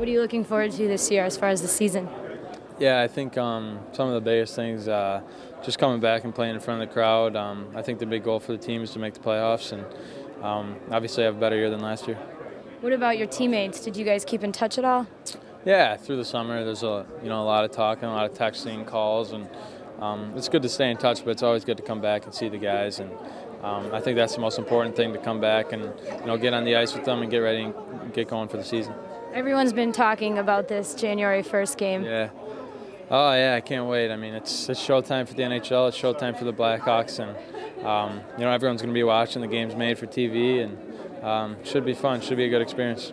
What are you looking forward to this year as far as the season? Yeah, I think um, some of the biggest things, uh, just coming back and playing in front of the crowd. Um, I think the big goal for the team is to make the playoffs and um, obviously have a better year than last year. What about your teammates? Did you guys keep in touch at all? Yeah, through the summer, there's a you know a lot of talking, a lot of texting, calls, and um, it's good to stay in touch. But it's always good to come back and see the guys, and um, I think that's the most important thing to come back and you know get on the ice with them and get ready and get going for the season. Everyone's been talking about this January 1st game. Yeah. Oh yeah, I can't wait. I mean, it's it's showtime for the NHL. It's showtime for the Blackhawks, and um, you know everyone's going to be watching. The game's made for TV, and um, should be fun. Should be a good experience.